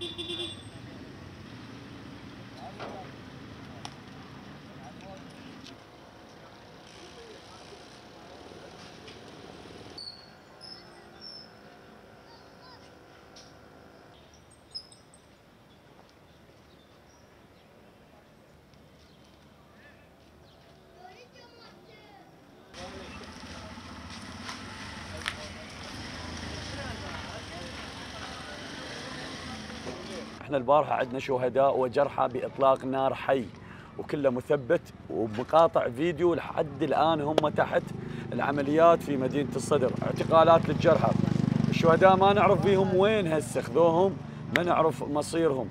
Hehehehe إحنا البارحة عندنا شهداء وجرحى بإطلاق نار حي وكله مثبت ومقاطع فيديو لحد الآن هم تحت العمليات في مدينة الصدر. اعتقالات للجرحى. الشهداء ما نعرف فيهم وين هسه خذوهم ما نعرف مصيرهم.